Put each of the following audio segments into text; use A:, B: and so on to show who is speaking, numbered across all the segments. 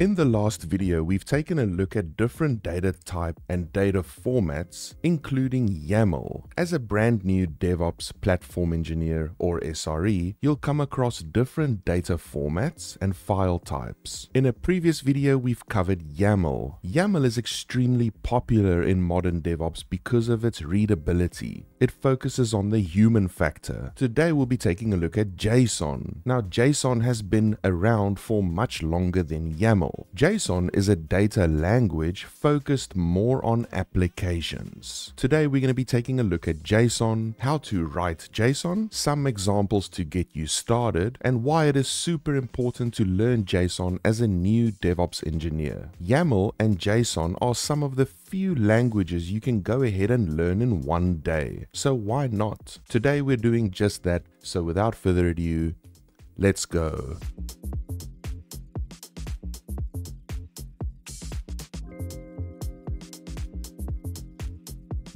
A: In the last video, we've taken a look at different data type and data formats, including YAML. As a brand new DevOps platform engineer or SRE, you'll come across different data formats and file types. In a previous video, we've covered YAML. YAML is extremely popular in modern DevOps because of its readability. It focuses on the human factor. Today, we'll be taking a look at JSON. Now, JSON has been around for much longer than YAML. JSON is a data language focused more on applications. Today we're going to be taking a look at JSON, how to write JSON, some examples to get you started, and why it is super important to learn JSON as a new DevOps engineer. YAML and JSON are some of the few languages you can go ahead and learn in one day. So why not? Today we're doing just that, so without further ado, let's go.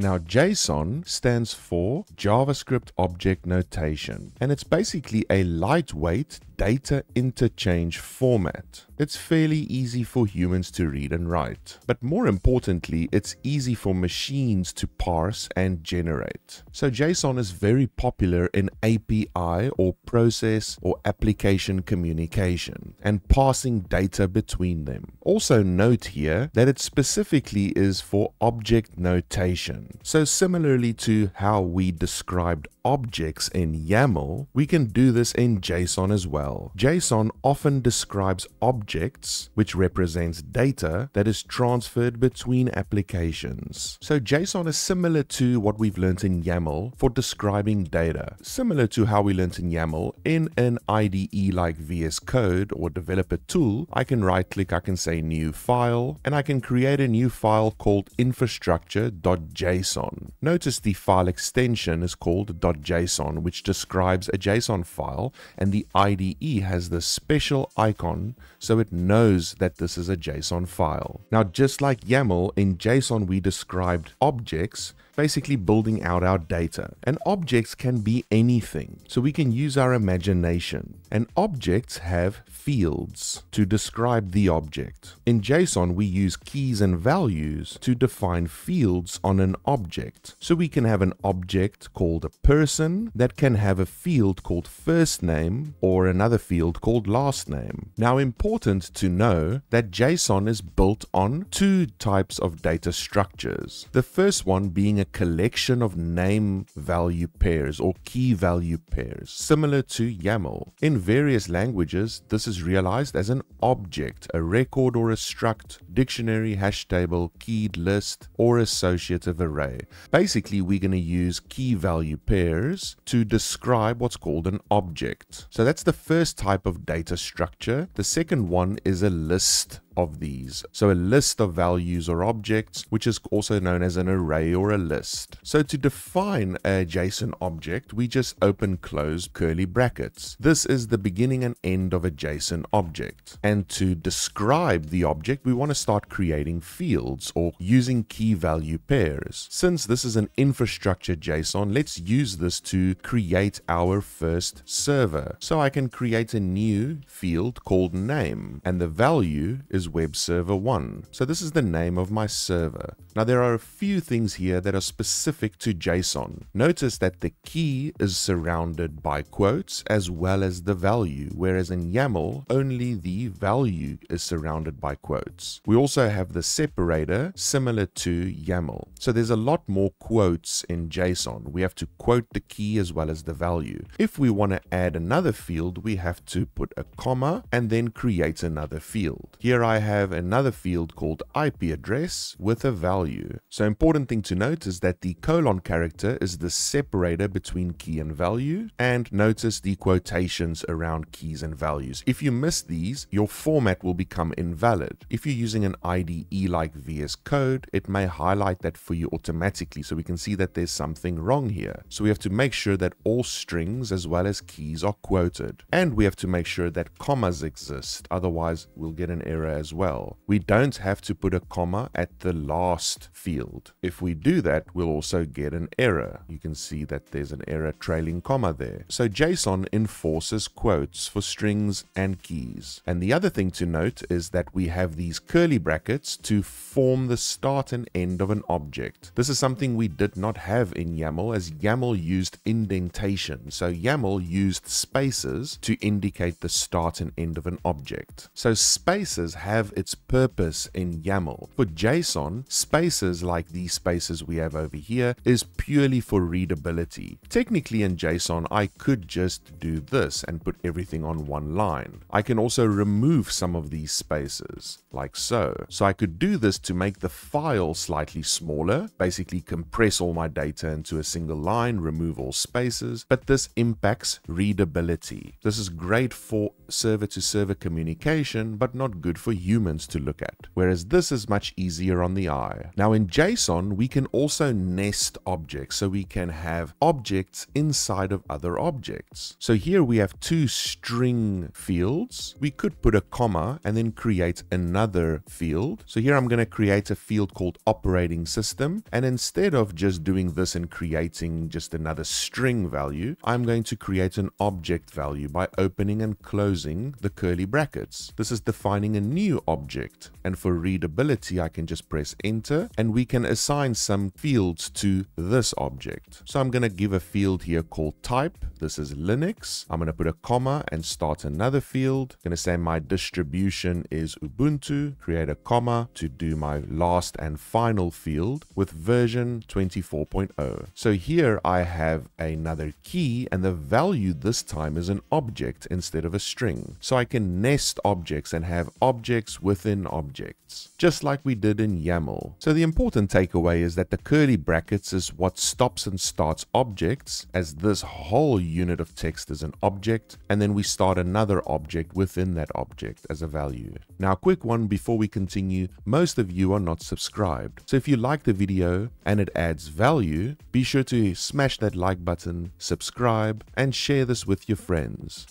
A: Now, JSON stands for JavaScript Object Notation, and it's basically a lightweight data interchange format. It's fairly easy for humans to read and write, but more importantly, it's easy for machines to parse and generate. So JSON is very popular in API or process or application communication and passing data between them. Also note here that it specifically is for object notation. So similarly to how we described objects in YAML, we can do this in JSON as well. JSON often describes objects, which represents data that is transferred between applications. So JSON is similar to what we've learned in YAML for describing data. Similar to how we learned in YAML, in an IDE like VS Code or developer tool, I can right click, I can say new file, and I can create a new file called infrastructure.json. Notice the file extension is called .json, which describes a JSON file, and the IDE has this special icon so it knows that this is a JSON file. Now, just like YAML, in JSON we described objects basically building out our data. And objects can be anything, so we can use our imagination. And objects have fields to describe the object. In JSON, we use keys and values to define fields on an object. So we can have an object called a person that can have a field called first name or another field called last name. Now important to know that JSON is built on two types of data structures. The first one being a collection of name value pairs or key value pairs, similar to YAML. In various languages, this is realized as an object, a record or a struct, dictionary, hash table, keyed list, or associative array. Basically, we're going to use key value pairs to describe what's called an object. So that's the first type of data structure. The second one is a list of these. So a list of values or objects, which is also known as an array or a list. So to define a JSON object, we just open close curly brackets. This is the beginning and end of a JSON object. And to describe the object, we want to start creating fields or using key value pairs. Since this is an infrastructure JSON, let's use this to create our first server. So I can create a new field called name and the value is is web server 1. So this is the name of my server. Now there are a few things here that are specific to JSON. Notice that the key is surrounded by quotes as well as the value, whereas in YAML, only the value is surrounded by quotes. We also have the separator similar to YAML. So there's a lot more quotes in JSON. We have to quote the key as well as the value. If we want to add another field, we have to put a comma and then create another field. Here I have another field called IP address with a value. So important thing to note is that the colon character is the separator between key and value and notice the quotations around keys and values. If you miss these, your format will become invalid. If you're using an IDE like VS Code, it may highlight that for you automatically so we can see that there's something wrong here. So we have to make sure that all strings as well as keys are quoted. And we have to make sure that commas exist, otherwise we'll get an error as well. We don't have to put a comma at the last field. If we do that, we'll also get an error. You can see that there's an error trailing comma there. So JSON enforces quotes for strings and keys. And the other thing to note is that we have these curly brackets to form the start and end of an object. This is something we did not have in YAML as YAML used indentation. So YAML used spaces to indicate the start and end of an object. So spaces have its purpose in YAML. For JSON, spaces like these spaces we have over here is purely for readability. Technically in JSON, I could just do this and put everything on one line. I can also remove some of these spaces, like so. So I could do this to make the file slightly smaller, basically compress all my data into a single line, remove all spaces, but this impacts readability. This is great for server-to-server -server communication, but not good for humans to look at, whereas this is much easier on the eye. Now in JSON, we can also nest objects, so we can have objects inside of other objects. So here we have two string fields. We could put a comma and then create another field. So here I'm going to create a field called operating system, and instead of just doing this and creating just another string value, I'm going to create an object value by opening and closing the curly brackets. This is defining a new object, and for readability, I can just press enter, and we can assign some fields to this object. So I'm going to give a field here called type. This is Linux. I'm going to put a comma and start another field. I'm going to say my distribution is Ubuntu, create a comma to do my last and final field with version 24.0. So here I have another key and the value this time is an object instead of a string. So I can nest objects and have objects within objects, just like we did in YAML. So the important takeaway is that the curly brackets is what stops and starts objects as this whole unit of text is an object and then we start another object within that object as a value. Now quick one before we continue, most of you are not subscribed. So if you like the video and it adds value, be sure to smash that like button, subscribe and share this with your friends.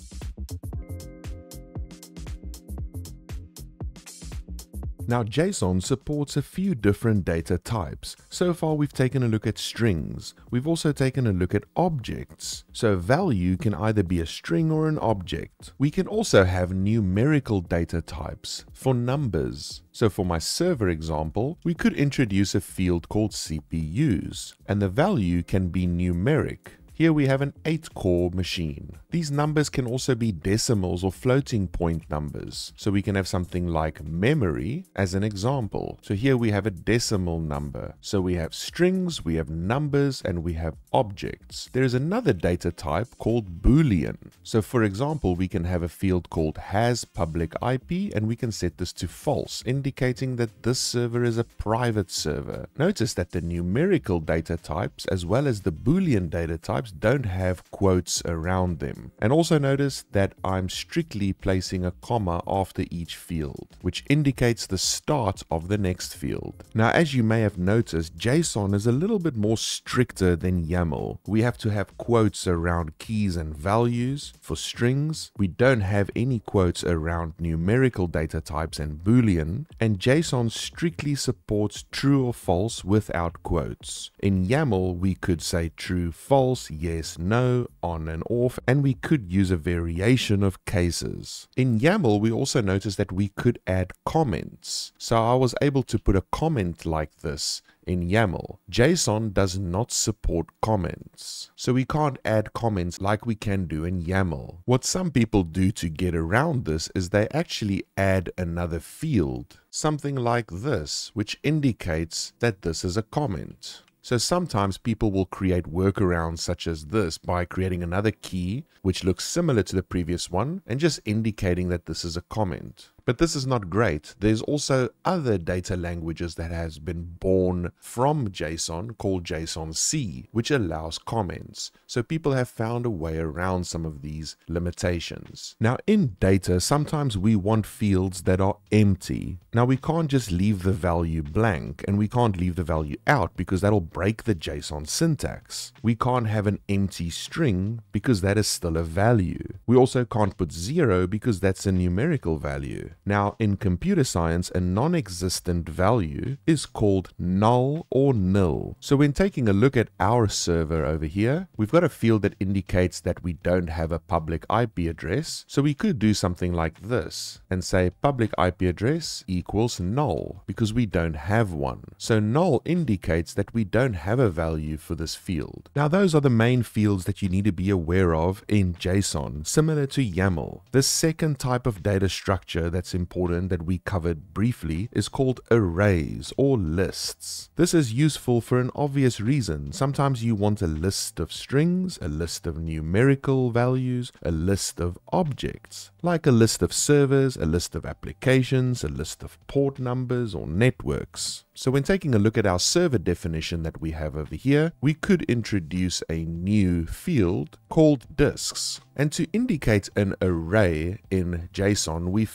A: Now JSON supports a few different data types. So far we've taken a look at strings. We've also taken a look at objects. So value can either be a string or an object. We can also have numerical data types for numbers. So for my server example, we could introduce a field called CPUs and the value can be numeric. Here we have an 8-core machine. These numbers can also be decimals or floating point numbers. So we can have something like memory as an example. So here we have a decimal number. So we have strings, we have numbers, and we have objects. There is another data type called Boolean. So for example, we can have a field called has public IP and we can set this to false, indicating that this server is a private server. Notice that the numerical data types as well as the Boolean data types don't have quotes around them. And also notice that I'm strictly placing a comma after each field, which indicates the start of the next field. Now, as you may have noticed, JSON is a little bit more stricter than YAML. We have to have quotes around keys and values. For strings, we don't have any quotes around numerical data types and Boolean, and JSON strictly supports true or false without quotes. In YAML, we could say true, false, yes, no, on and off, and we could use a variation of cases. In YAML, we also noticed that we could add comments. So I was able to put a comment like this in YAML. JSON does not support comments. So we can't add comments like we can do in YAML. What some people do to get around this is they actually add another field, something like this, which indicates that this is a comment. So sometimes people will create workarounds such as this by creating another key which looks similar to the previous one and just indicating that this is a comment. But this is not great. There's also other data languages that has been born from JSON called JSON C, which allows comments. So people have found a way around some of these limitations. Now in data, sometimes we want fields that are empty. Now we can't just leave the value blank and we can't leave the value out because that'll break the JSON syntax. We can't have an empty string because that is still a value. We also can't put zero because that's a numerical value. Now, in computer science, a non-existent value is called null or nil. So when taking a look at our server over here, we've got a field that indicates that we don't have a public IP address. So we could do something like this and say public IP address equals null because we don't have one. So null indicates that we don't have a value for this field. Now those are the main fields that you need to be aware of in JSON, similar to YAML. The second type of data structure that's important that we covered briefly is called arrays or lists. This is useful for an obvious reason. Sometimes you want a list of strings, a list of numerical values, a list of objects, like a list of servers, a list of applications, a list of port numbers or networks. So when taking a look at our server definition that we have over here, we could introduce a new field called disks. And to indicate an array in JSON, we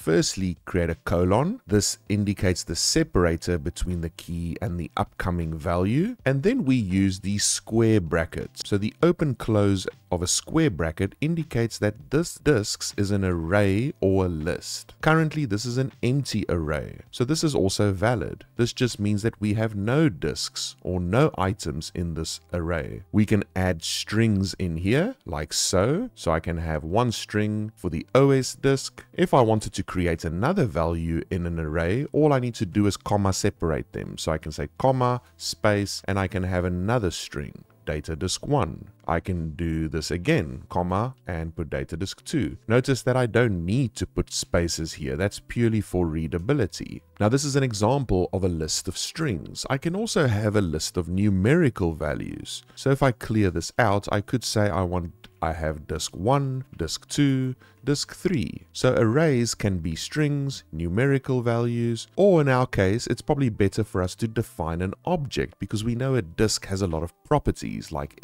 A: create a colon. This indicates the separator between the key and the upcoming value. And then we use the square brackets. So the open close of a square bracket indicates that this disks is an array or a list. Currently, this is an empty array. So this is also valid. This just means that we have no disks or no items in this array. We can add strings in here like so. So I can have one string for the OS disk. If I wanted to create another value in an array, all I need to do is comma separate them. So I can say comma, space, and I can have another string data disk 1. I can do this again, comma, and put data disk 2. Notice that I don't need to put spaces here. That's purely for readability. Now this is an example of a list of strings. I can also have a list of numerical values. So if I clear this out, I could say I want I have disk 1, disk 2, disk 3. So arrays can be strings, numerical values, or in our case, it's probably better for us to define an object because we know a disk has a lot of properties like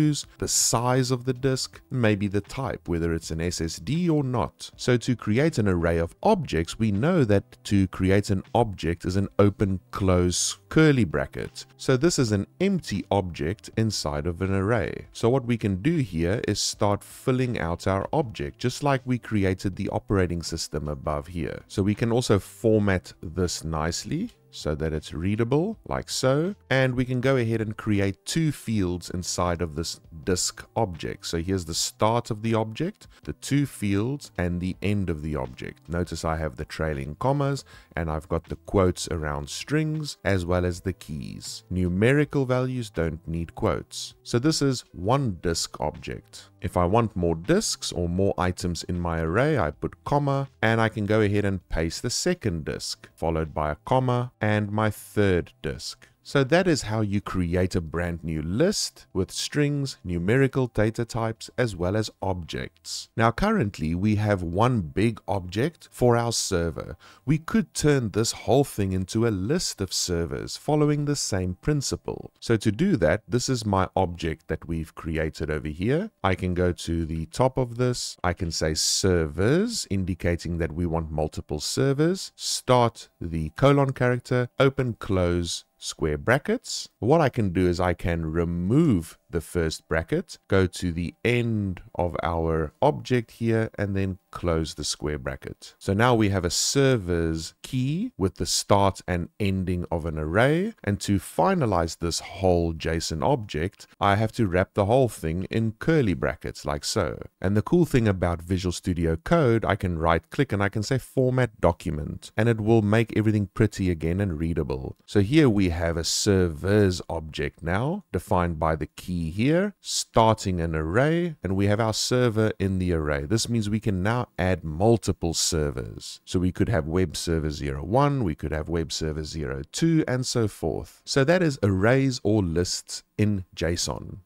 A: SKUs, the size of the disk, maybe the type, whether it's an SSD or not. So to create an array of objects, we know that to create an object is an open close curly bracket. So this is an empty object inside of an array. So what we can do here is start filling out our object, just like we created the operating system above here. So we can also format this nicely so that it's readable like so and we can go ahead and create two fields inside of this disk object. So here's the start of the object the two fields and the end of the object. Notice I have the trailing commas and I've got the quotes around strings as well as the keys. Numerical values don't need quotes. So this is one disk object. If I want more disks or more items in my array, I put comma, and I can go ahead and paste the second disk, followed by a comma, and my third disk. So that is how you create a brand new list with strings, numerical data types, as well as objects. Now currently we have one big object for our server. We could turn this whole thing into a list of servers following the same principle. So to do that, this is my object that we've created over here. I can go to the top of this. I can say servers, indicating that we want multiple servers. Start the colon character, open, close, square brackets. What I can do is I can remove the first bracket, go to the end of our object here, and then close the square bracket. So now we have a server's key with the start and ending of an array. And to finalize this whole JSON object, I have to wrap the whole thing in curly brackets like so. And the cool thing about Visual Studio Code, I can right click and I can say format document, and it will make everything pretty again and readable. So here we have a server's object now defined by the key here, starting an array, and we have our server in the array. This means we can now add multiple servers. So we could have web server 01, we could have web server 02, and so forth. So that is arrays or lists in JSON.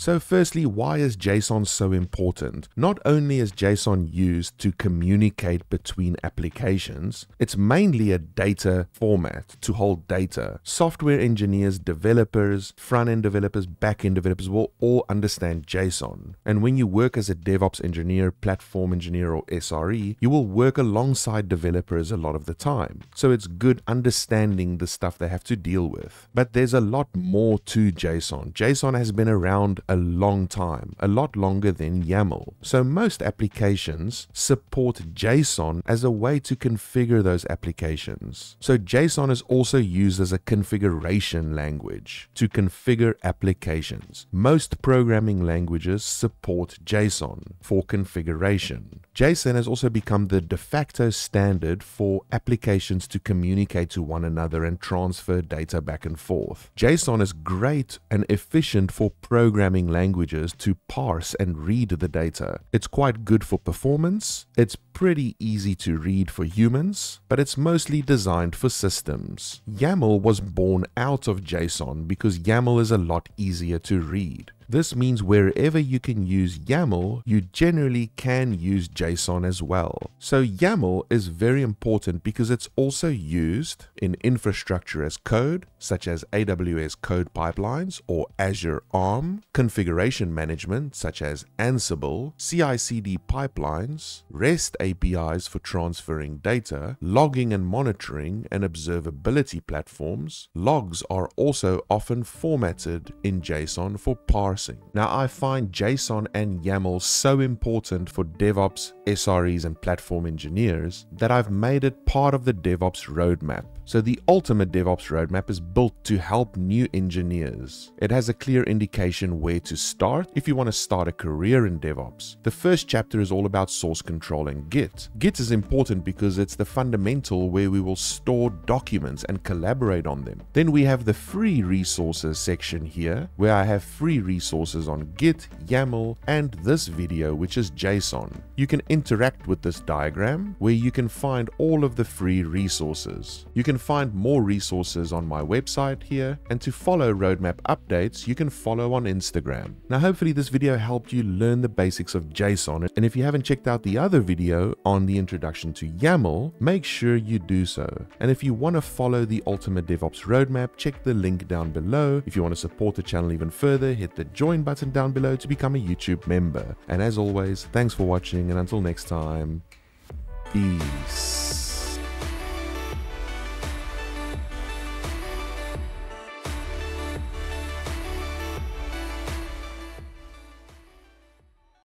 A: So firstly, why is JSON so important? Not only is JSON used to communicate between applications, it's mainly a data format to hold data. Software engineers, developers, front-end developers, back-end developers will all understand JSON. And when you work as a DevOps engineer, platform engineer, or SRE, you will work alongside developers a lot of the time. So it's good understanding the stuff they have to deal with. But there's a lot more to JSON. JSON has been around a long time, a lot longer than YAML. So most applications support JSON as a way to configure those applications. So JSON is also used as a configuration language to configure applications. Most programming languages support JSON for configuration. JSON has also become the de facto standard for applications to communicate to one another and transfer data back and forth. JSON is great and efficient for programming languages to parse and read the data. It's quite good for performance, it's pretty easy to read for humans, but it's mostly designed for systems. YAML was born out of JSON because YAML is a lot easier to read. This means wherever you can use YAML, you generally can use JSON as well. So YAML is very important because it's also used in infrastructure as code, such as AWS code pipelines or Azure ARM, configuration management, such as Ansible, CI/CD pipelines, REST APIs for transferring data, logging and monitoring and observability platforms. Logs are also often formatted in JSON for parsing Now I find JSON and YAML so important for DevOps, SREs and platform engineers that I've made it part of the DevOps roadmap. So the ultimate DevOps roadmap is built to help new engineers. It has a clear indication where to start if you want to start a career in DevOps. The first chapter is all about source control and Git. Git is important because it's the fundamental where we will store documents and collaborate on them. Then we have the free resources section here where I have free resources on Git, YAML, and this video which is JSON. You can interact with this diagram where you can find all of the free resources. You can find more resources on my website here, and to follow roadmap updates, you can follow on Instagram. Now, hopefully this video helped you learn the basics of JSON, and if you haven't checked out the other video on the introduction to YAML, make sure you do so. And if you want to follow the Ultimate DevOps roadmap, check the link down below. If you want to support the channel even further, hit the join button down below to become a YouTube member. And as always, thanks for watching, and until next time, peace.